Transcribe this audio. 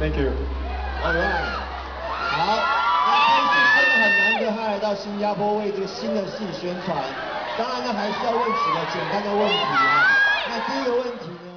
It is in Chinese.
thank you. all right 好那这一次真的很难得他来到新加坡为这个新的戏宣传当然呢还是要问几个简单的问题啊。那第一个问题呢